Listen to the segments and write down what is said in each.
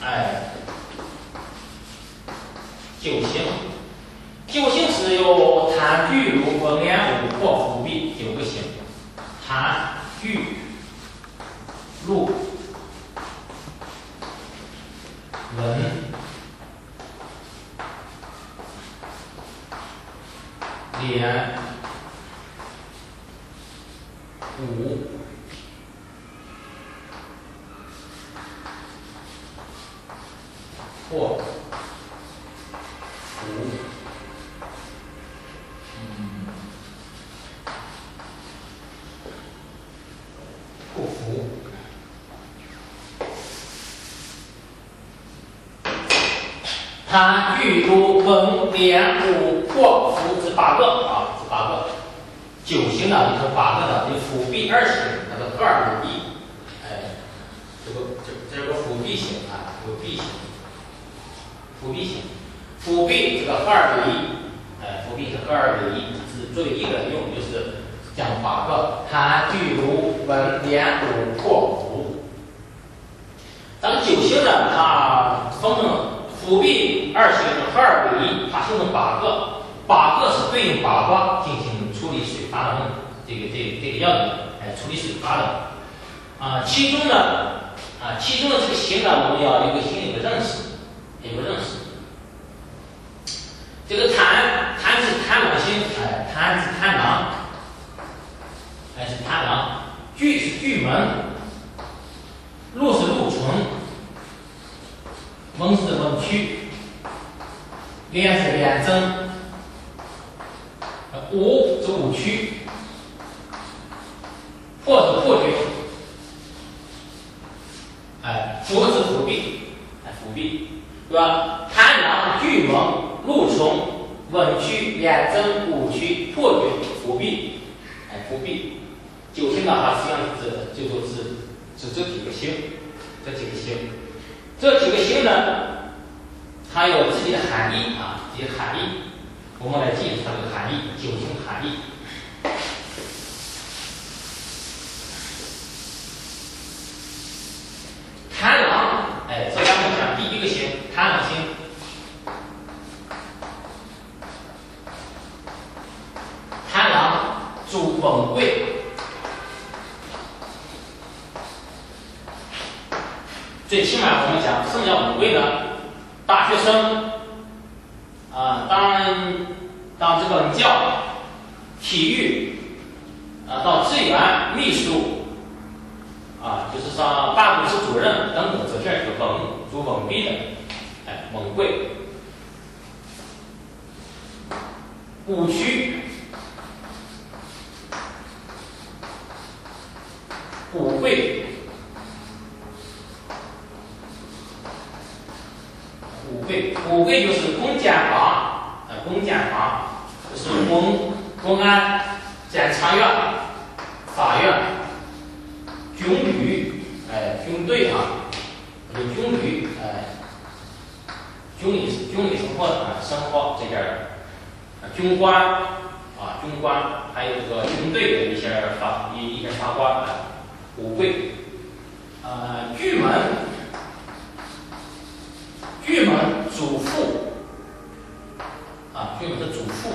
哎，九形，九形是由贪、巨、禄、文、廉、武、破、伏、弼九个形，贪、巨、禄、文、廉、武。或福，嗯，不服。贪、欲、禄、文、廉、武、破、福这八个啊，这八个九型呢，就是八个呢，就辅弼二型，它的合二为一。哎，这个这这个辅弼型啊，有弼型。辅弼型，辅弼这个二为一，哎，辅弼是合二为一，是作为一个人用，就是讲八个贪、巨、禄、文、廉、武、破、福。咱们九星呢，它分成辅弼二星合二为一，它形成八个，八个是对应八卦进行处理水发的这个这这个要领，哎，处理水发的。啊，其中呢，啊，其中的这个型呢，我们要有个心理的认识。有个认识，这个贪贪是贪狼星，哎，贪是贪狼，哎是贪狼，巨是巨门，禄是禄存，文是文曲，廉是廉贞，五是五曲，破是破军，哎，福是福弼，哎福弼。对吧？贪狼、巨门、禄冲、文曲、廉贞、五曲、破军、伏弼，哎，伏弼。九星的话，实际上是就说是是这几个星，这几个星，这几个星呢，它有自己的含义啊，自己的含义。我们来记住它的含义，九星含义。贪狼，哎，这咱们讲第一个星。贪狼星，贪狼主稳贵，最起码我们讲什么叫稳贵呢？大学生啊，当当这个教、体育啊，到志愿、秘书啊，就是上办公室主任等等这些是稳主稳贵的。哎，稳贵，五区，五贵，五贵，五贵就是公检法，呃，公检法就是公公安、检察院、法院、军旅，哎，军队啊，有军旅，哎。军旅军旅生活啊，生活这点儿，军官啊，军官，还有这个军队的一些法一一些法官啊，五贵，呃，巨门，巨门主父啊，巨门的主父，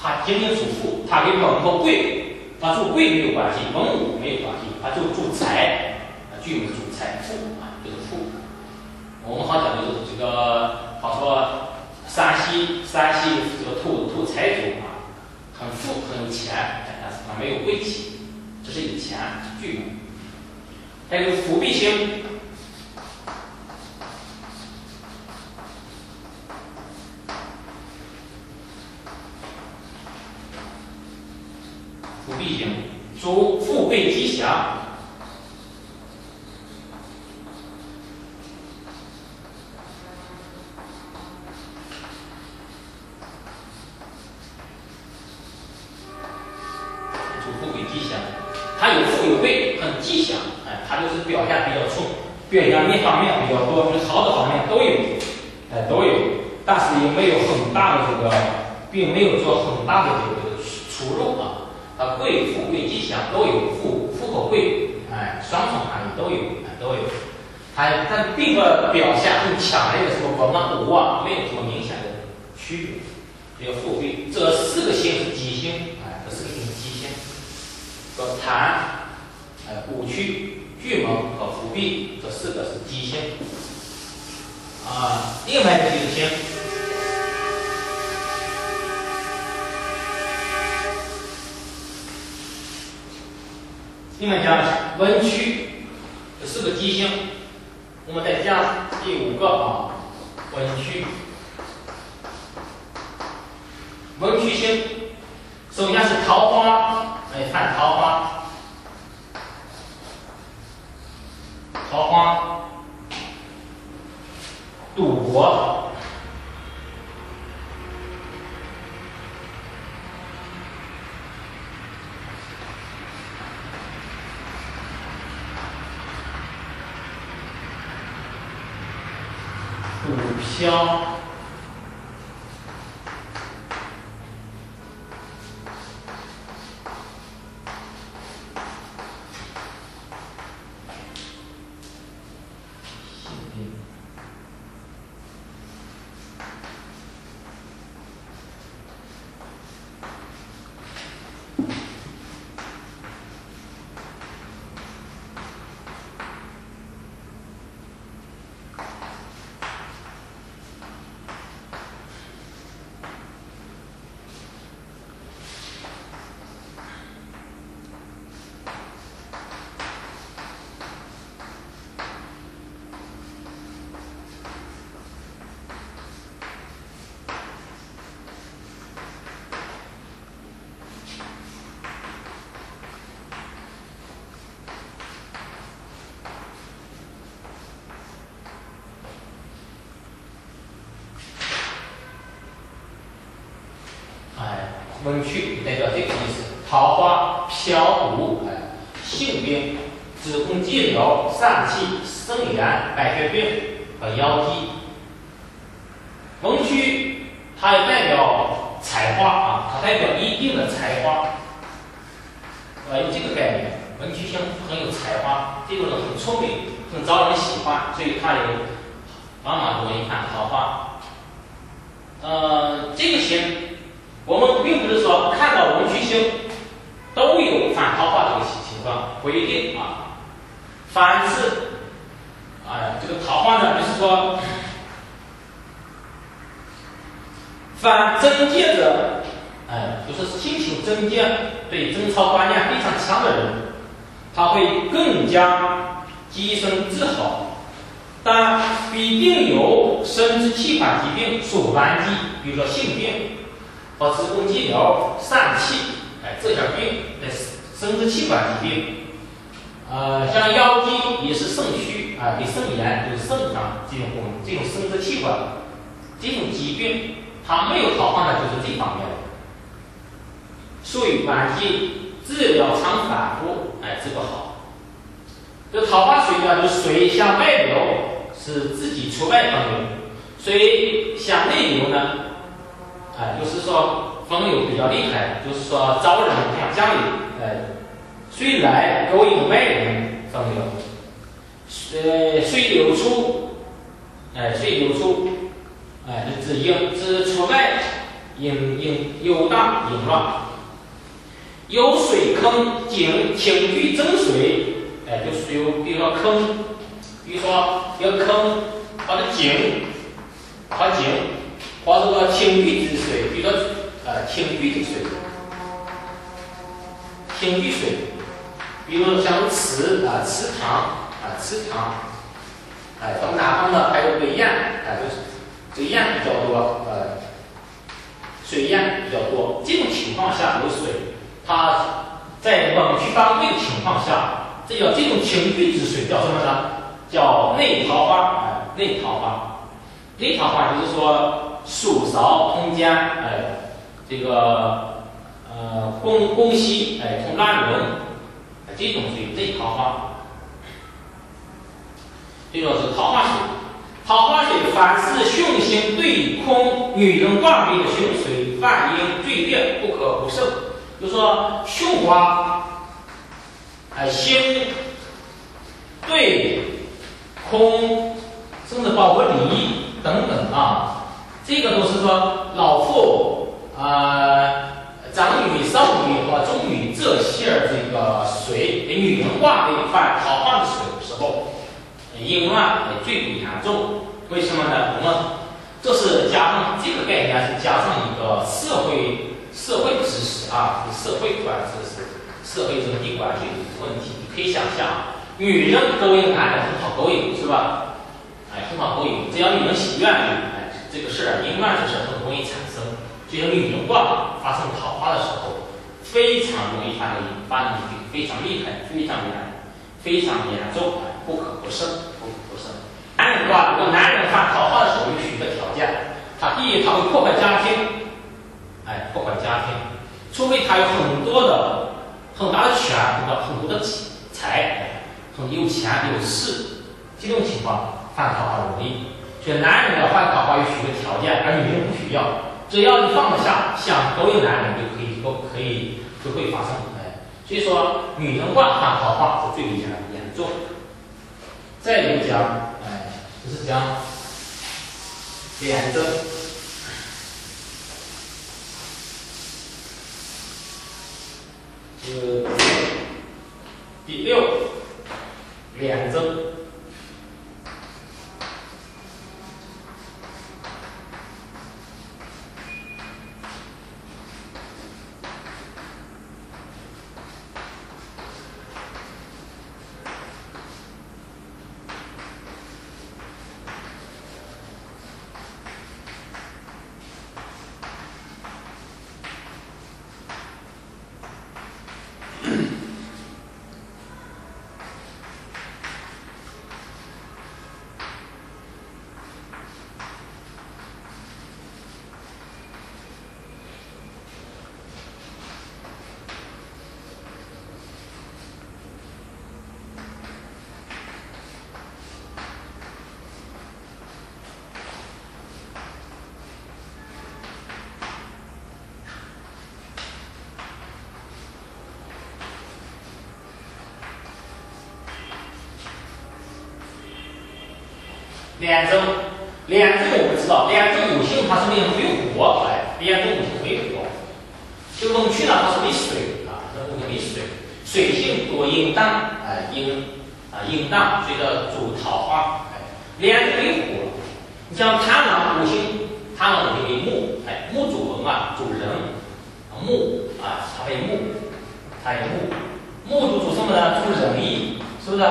他仅仅主父，他跟门和贵，他主贵没有关系，文武没有关系，他就主财啊，巨门主财富啊。就是富我们好讲的就是这个，好说山西山西这个土土财主啊，很富很有钱，但是他没有贵气，这是有钱巨门。还有伏弼星，面比较多，就是好的方面都有，哎都有，但是也没有很大的这个，并没有做很大的这个出入啊。啊，贵富贵吉祥都有，富富和贵，哎，双重含义都有，哎，都有。它它并不表现很强烈的什么文啊、武啊，没有什么明显的区别。这个富贵，这四个星是吉星，哎，这四个星是吉星。说痰，哎，五区、巨门和伏弼这四个是吉星。啊，另外一个就是星，另外讲文曲，这四个吉星，我们再加第五个啊，文曲。文曲星，首先是桃花，哎，看桃花，桃花，赌博，赌飘。文曲代表这个意思，桃花飘舞，哎，性病，子宫肌瘤、疝气、肾炎、白血病和腰肌。文曲它也代表才华啊，它代表一定的才华，呃，有这个概念。文曲星很有才华，这个人很聪明，很招人喜欢，所以他也往往容易犯桃花。呃，这个星。我们并不是说看到文曲星都有反桃花这个情况，不一定啊。凡是，哎，这个桃花呢，就是说，反贞洁者，哎，就是心情贞洁、对贞操观念非常强的人，他会更加洁身自好，但必定有生殖器官疾病属顽疾，比如说性病。和子宫肌瘤、疝气，哎，这些病，哎，生殖器官疾病，呃，像腰肌也是肾虚，啊，有肾炎，就是肾脏这种功这种生殖器官这种疾病，它没有桃花呢，就是这方面的，所以晚期，治疗常反复，哎，治不好。这桃花水呢，就水向外流，是自己出外方流；水向内流呢。哎，就是说风流比较厉害，就是说招人像家里，哎，水来勾引外人风流，呃，水流出，哎，水流出，哎，指引指出外引引游荡淫乱，有水坑井请具增水，哎，就是有比如说坑，比如说一个坑或者井，或井。或者说清淤之水，比如说呃清淤的水，清淤水，比如说像池啊池塘啊池塘，哎，咱们南方呢还有北堰，啊就是这个堰比较多，呃水堰比较多，这种情况下有水，它在冷区当位的情况下，这叫这种清淤之水叫什么呢？叫内桃花，哎内桃花，内桃花就是说。属韶通江，哎，这个呃宫宫西，哎通兰陵，这种属于内桃花。这种是桃花水。桃花水凡是凶星对空，女人挂名的凶水，反应最烈，不可不慎。就说凶花，哎星对、空，甚至包括离等等啊，这个都是说老妇啊、长女、少女和中女这些这个水女人卦的犯桃花的时时候，阴乱也最为严重。为什么呢？我们这是加上这个概念是加上一个社会社会知识啊，社会观知识、社会人际关系的问题。你可以想象。女人勾引男人很好勾引，是吧？哎，很好勾引。只要女人喜愿意，这个事儿阴乱之事很容易产生。就像女人卦发生桃花的时候，非常容易发生发生非常厉害、非常严、非常严重，不可不慎，不可不慎。男人卦，如果男人犯桃花的时候，有许多条件：他第一，他会破坏家庭，哎，破坏家庭，除非他有很多的、很大的权，很多很多的财。很有钱有势，这种情况犯桃花容易。这男人要犯桃花有许多条件，而女人不需要。只要你放得下，想勾引男人就可以，都可以就会发生。哎，所以说女人犯犯桃花是最严严重。再有讲，哎，就是讲廉贞，是第六。两周。廉贞，廉贞我们知道，廉贞五行它是命为火，哎，廉贞五行为火。就龙去呢，它是为水啊，它五行为水，水性多阴荡，哎，阴啊阴荡，所以叫主桃花，哎，廉贞为火。你像贪狼五行，贪狼五行为木，哎，木主文啊，主人，木啊，它为木，它为木，木主主什么呢？主仁义，是不是？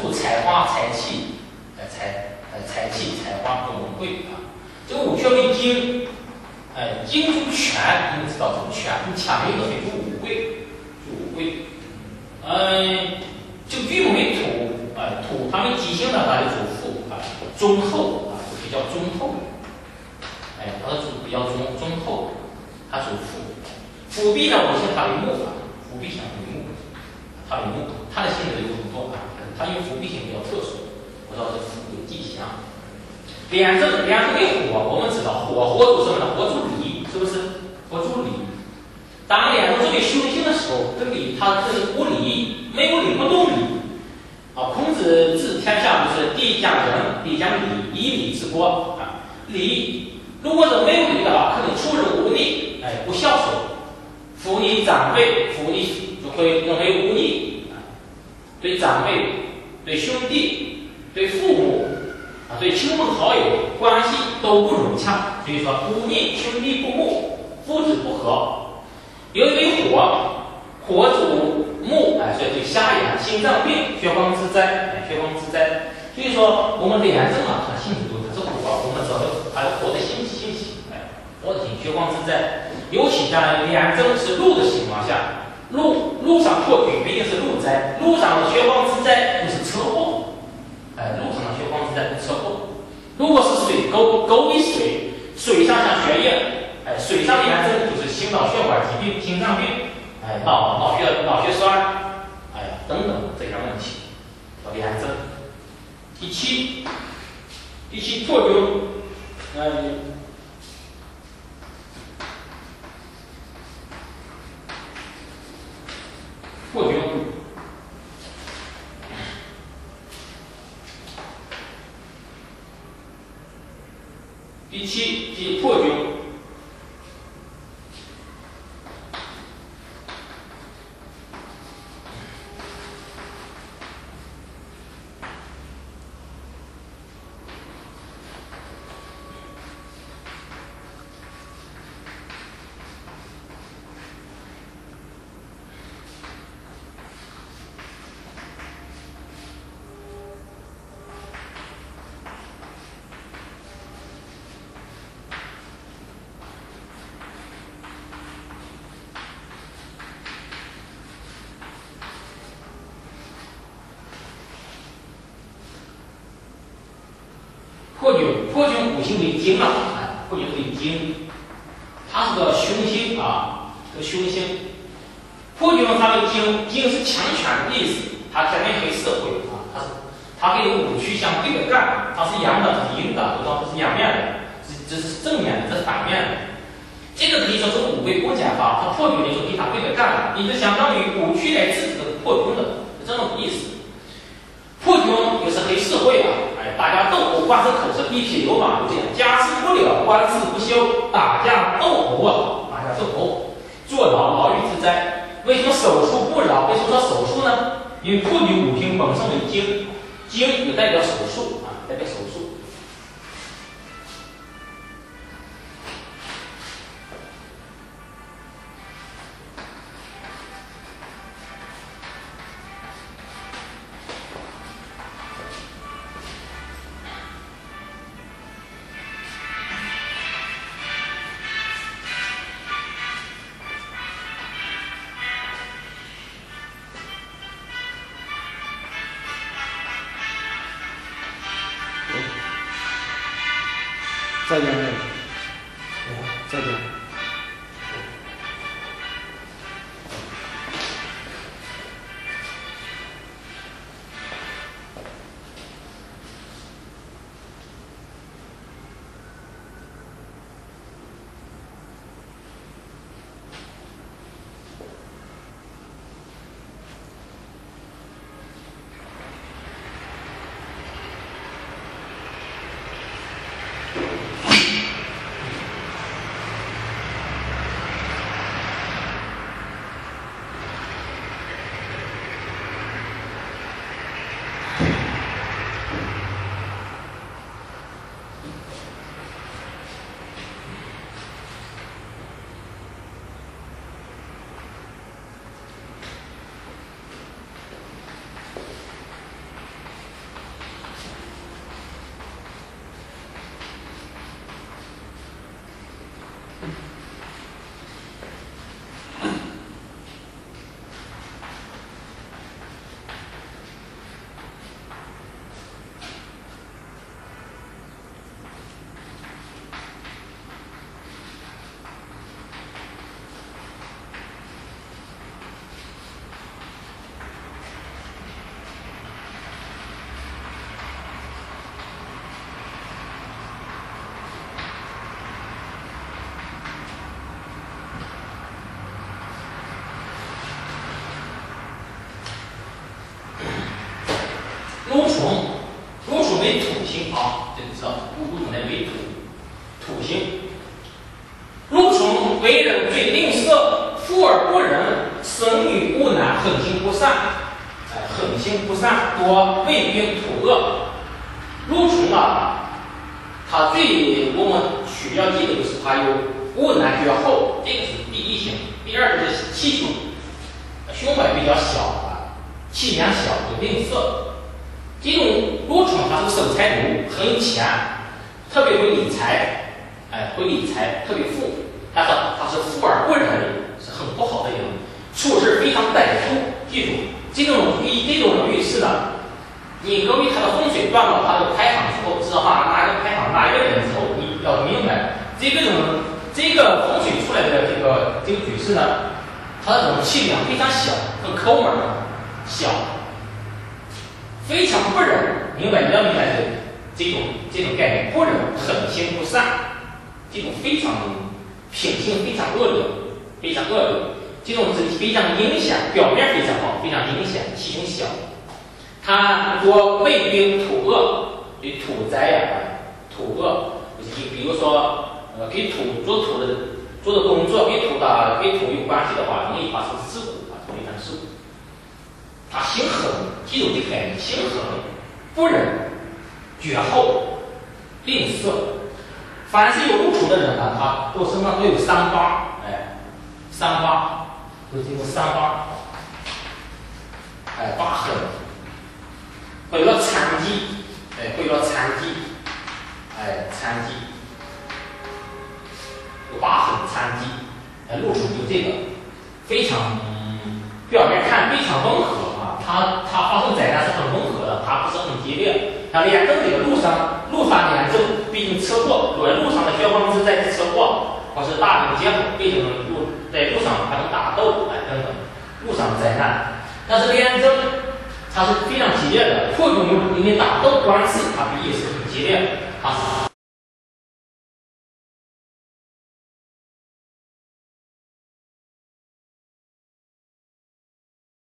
主财花财气，哎财。财气、财花和文贵啊，这个五缺为金，哎，金主权，你们知道主权，你强硬的以主五贵，主五贵，嗯，这个玉木为土，哎，土，它们吉星呢，它就主富啊，忠厚啊，就比较忠厚，哎，它的主比较忠忠厚，它主富，辅币呢，我先它为木啊，辅币相为木，它为木，它的性质有很多啊，它因为辅币性比较特殊，知道这辅有吉祥。廉贞，廉贞为火，我们知道火，火主什么呢？火主礼，是不是？火主礼。当廉贞作为凶星的时候，这礼它是无礼，没有礼不动礼。啊，孔子治天下就是第一讲仁，第一讲礼，以礼治国啊。礼，如果是没有礼的话，可能出人无礼，哎，不孝顺，服你长辈，服你就会认为无礼啊。对长辈，对兄弟，对父母。啊，对亲朋好友关系都不融洽，所以说忤逆兄弟不睦，父子不和。有一位火，火主木，哎，所以对瞎眼、心脏病、血光之灾，哎，血光之灾。所以说我们廉政啊，它性质都它是火，我们知道它有火的性性情，哎，火的性血光之灾。尤其在廉政是路的情况下，路路上破局毕竟是路灾，路上的血光之灾就是车祸祸，哎，路上的血光之灾是车祸。如果是水沟沟里水，水上像血液，哎，水上炎症就是心脑血管疾病、心脏病，哎，脑脑血脑血栓，哎呀，等等这些问题，叫炎症。第七，第七破军，哎，破军，第七即破军。破军，破军五行为金啊，破军为金，它是个凶星啊，这个凶星。破军它的金，金是强权的意思，它天天黑社会啊，它是它跟五曲相对着干，它是阳的，它是阴的，都说这是两面的，这这是正面的，这是反面的。这个可以说是五位共减法，它破军的时候跟它对着干，你就相当于五曲来制止破军的，是这种意思。破军也是黑社会啊。大家斗殴，官司口是一匹流氓，就这样，家事不了，官事不休，打架斗殴啊，打架斗殴，坐牢牢狱之灾。为什么手术不饶？为什么说手术呢？因为妇女五行本身为精，精就代表手术啊，代表手。再见。あ。善。哎，狠心不善，多胃病土恶。禄虫啊，它最我们需要记得就是它有戊南较厚，这个是第一型。第二个是气胸，胸怀比较小啊，气量小，就吝啬。这种禄虫它是守财奴，很有钱，特别会理财，哎，会理财，特别富。但是他是富而不仁，是很不好的人，处事非常歹毒。记住，这种遇这种人遇事呢，你由于它的风水断了，它的开行之后知道哈，哪个开行哪一个人之后，你要明白，这个人这个风水出来的这个这个局势呢，它的容气量非常小，很抠门儿，小。非常不忍，明白？你要明白这这种这种概念，不忍、狠心不善，这种非常品性非常恶劣，非常恶劣。这种是非常明显，表面非常好，非常明显，体型小。他多胃病土恶，对土灾呀，土恶就是阴病。如说呃跟土做土的做的工作跟土的跟土有关系的话，容易发生事故啊，容易发生事故。他心狠，记住这个概念，心狠，不忍，绝后，吝啬。凡是有禄处的人呢，他都身上都有伤疤，哎，伤疤，经过三八，哎，疤痕，会有残疾，哎，会有残疾，哎，残疾，有疤痕，残疾，哎，禄处就这个，非常表面看非常温和啊。它它发生灾难是很温和的，它不是很激烈。像廉政这个路上，路上廉政，毕竟车祸，论路上的消防是在车祸或是大型劫后，毕竟路在路上发生打斗，路上的灾难。但是战争它是非常激烈的，或者因为打斗关系，它毕竟是很激烈，